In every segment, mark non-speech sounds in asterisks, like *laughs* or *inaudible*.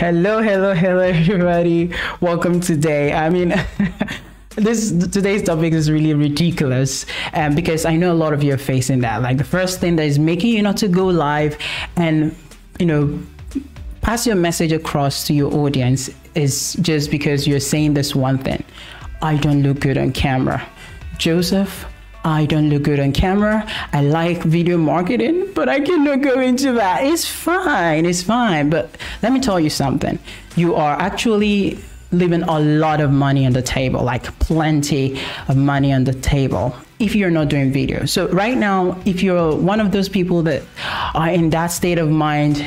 Hello, hello, hello, *laughs* everybody. Welcome today. I mean, *laughs* this today's topic is really ridiculous um, because I know a lot of you are facing that. Like the first thing that is making you not to go live and you know pass your message across to your audience is just because you're saying this one thing. I don't look good on camera. Joseph, I don't look good on camera. I like video marketing, but I cannot go into that. It's fine, it's fine. But let me tell you something. You are actually leaving a lot of money on the table, like plenty of money on the table if you're not doing video. So right now, if you're one of those people that are in that state of mind,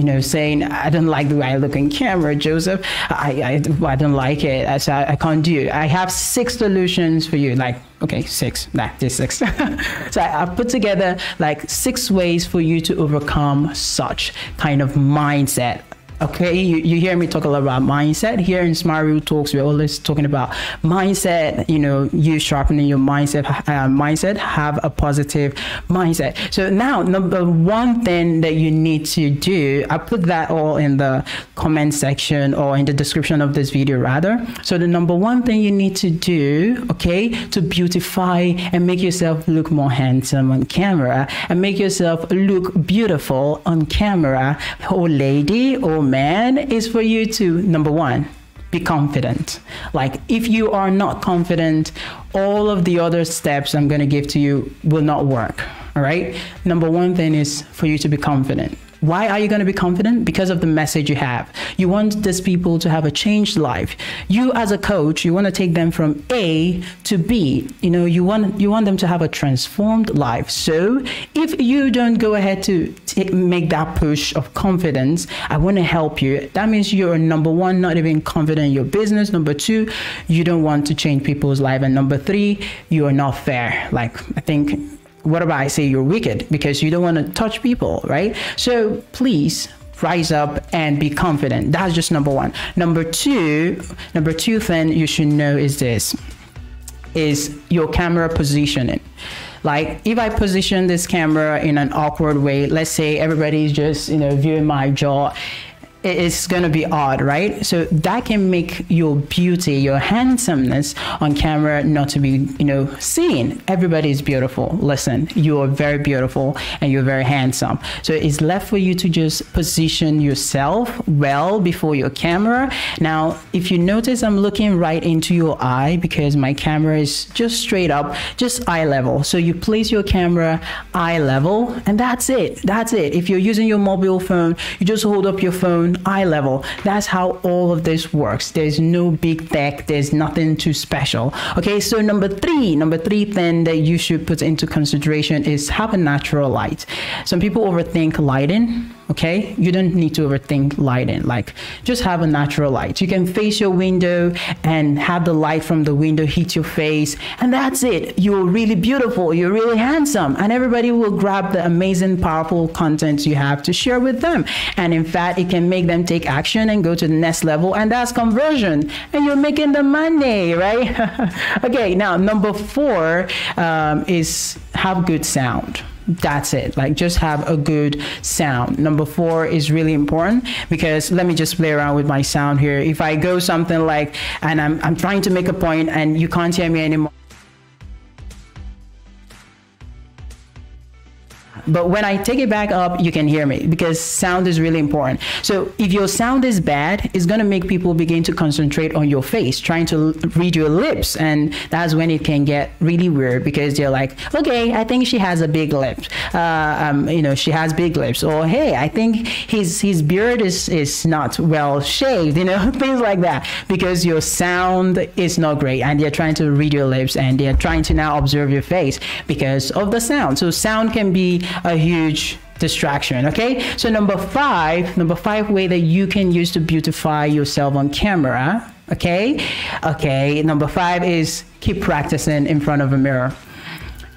you know, saying, I don't like the way I look in camera, Joseph. I, I, I don't like it. I, I, I can't do it. I have six solutions for you. Like, okay, six, nah, just six. *laughs* so I, I put together like six ways for you to overcome such kind of mindset Okay, you, you hear me talk a lot about mindset. Here in Smile Real Talks, we're always talking about mindset, you know, you sharpening your mindset, uh, mindset, have a positive mindset. So now, number one thing that you need to do, I put that all in the comment section or in the description of this video rather. So the number one thing you need to do, okay, to beautify and make yourself look more handsome on camera and make yourself look beautiful on camera, or lady or man is for you to, number one, be confident. Like, if you are not confident, all of the other steps I'm going to give to you will not work. All right. Number one thing is for you to be confident. Why are you going to be confident? Because of the message you have. You want these people to have a changed life. You as a coach, you want to take them from A to B. You know, you want you want them to have a transformed life. So, if you don't go ahead to take, make that push of confidence, I want to help you. That means you're number 1 not even confident in your business. Number 2, you don't want to change people's life and number 3, you are not fair. Like I think what about I say you're wicked because you don't want to touch people, right? So please rise up and be confident. That's just number one. Number two, number two thing you should know is this is your camera positioning. Like if I position this camera in an awkward way, let's say everybody's just, you know, viewing my jaw it's going to be odd, right? So that can make your beauty, your handsomeness on camera not to be, you know, seen. Everybody is beautiful. Listen, you are very beautiful and you're very handsome. So it's left for you to just position yourself well before your camera. Now, if you notice, I'm looking right into your eye because my camera is just straight up, just eye level. So you place your camera eye level and that's it. That's it. If you're using your mobile phone, you just hold up your phone eye level. That's how all of this works. There's no big tech, there's nothing too special. Okay, so number three, number three thing that you should put into consideration is have a natural light. Some people overthink lighting okay? You don't need to overthink lighting. Like just have a natural light. You can face your window and have the light from the window hit your face and that's it. You're really beautiful. You're really handsome. And everybody will grab the amazing powerful content you have to share with them. And in fact it can make them take action and go to the next level and that's conversion. And you're making the money right? *laughs* Okay now number four um, is have good sound that's it. Like just have a good sound. Number four is really important because let me just play around with my sound here. If i go something like and i'm, I'm trying to make a point and you can't hear me anymore But when I take it back up, you can hear me because sound is really important. So if your sound is bad, it's going to make people begin to concentrate on your face, trying to read your lips. And that's when it can get really weird because they're like, okay, I think she has a big lip. Uh, um, you know, she has big lips. Or, hey, I think his, his beard is, is not well shaved, *laughs* you know, things like that. Because your sound is not great and they're trying to read your lips and they're trying to now observe your face because of the sound. So sound can be a huge distraction okay so number five number five way that you can use to beautify yourself on camera okay okay number five is keep practicing in front of a mirror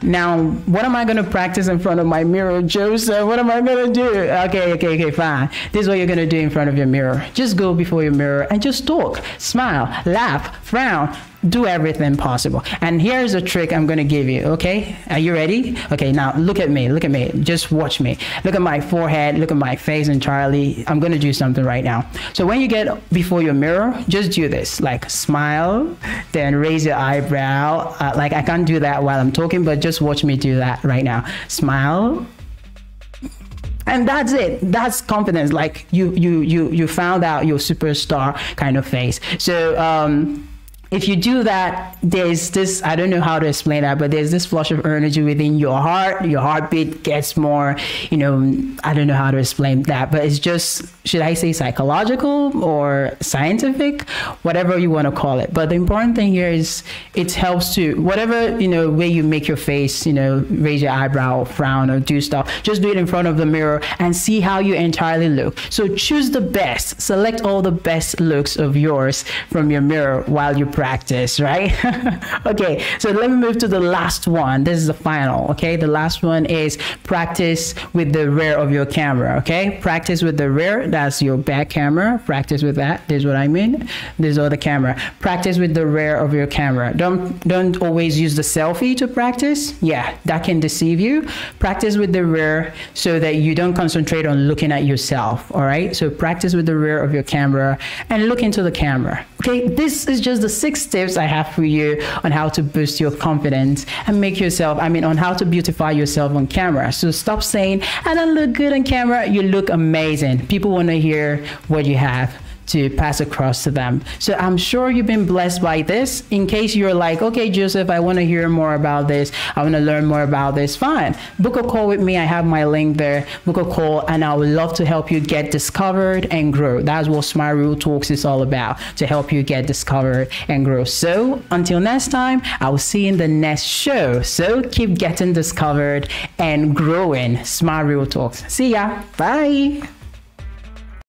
now, what am I going to practice in front of my mirror, Joseph? What am I going to do? Okay, okay, okay, fine. This is what you're going to do in front of your mirror. Just go before your mirror and just talk, smile, laugh, do everything possible. And here's a trick I'm going to give you, okay? Are you ready? Okay, now look at me. Look at me. Just watch me. Look at my forehead. Look at my face entirely. I'm going to do something right now. So when you get before your mirror, just do this. Like smile, then raise your eyebrow. Uh, like I can't do that while I'm talking, but just watch me do that right now. Smile, and that's it that's confidence like you you you you found out your superstar kind of face so um if you do that, there's this, I don't know how to explain that, but there's this flush of energy within your heart. Your heartbeat gets more, you know, I don't know how to explain that, but it's just, should I say psychological or scientific, whatever you want to call it. But the important thing here is it helps to, whatever, you know, way you make your face, you know, raise your eyebrow, frown, or do stuff, just do it in front of the mirror and see how you entirely look. So choose the best, select all the best looks of yours from your mirror while you practice practice, right? *laughs* okay, so let me move to the last one. This is the final, okay? The last one is practice with the rear of your camera, okay? Practice with the rear, that's your back camera. Practice with that. This is what I mean. This is all the camera. Practice with the rear of your camera. Don't don't always use the selfie to practice. Yeah, that can deceive you. Practice with the rear so that you don't concentrate on looking at yourself, all right? So practice with the rear of your camera and look into the camera. Okay, this is just the six tips I have for you on how to boost your confidence and make yourself, I mean, on how to beautify yourself on camera. So stop saying, I don't look good on camera. You look amazing. People want to hear what you have to pass across to them. So I'm sure you've been blessed by this. In case you're like, okay, Joseph, I want to hear more about this. I want to learn more about this. Fine. Book a call with me. I have my link there. Book a call, and I would love to help you get discovered and grow. That's what Smile Real Talks is all about to help you get discovered and grow. So until next time, I will see you in the next show. So keep getting discovered and growing. Smile Real Talks. See ya. Bye.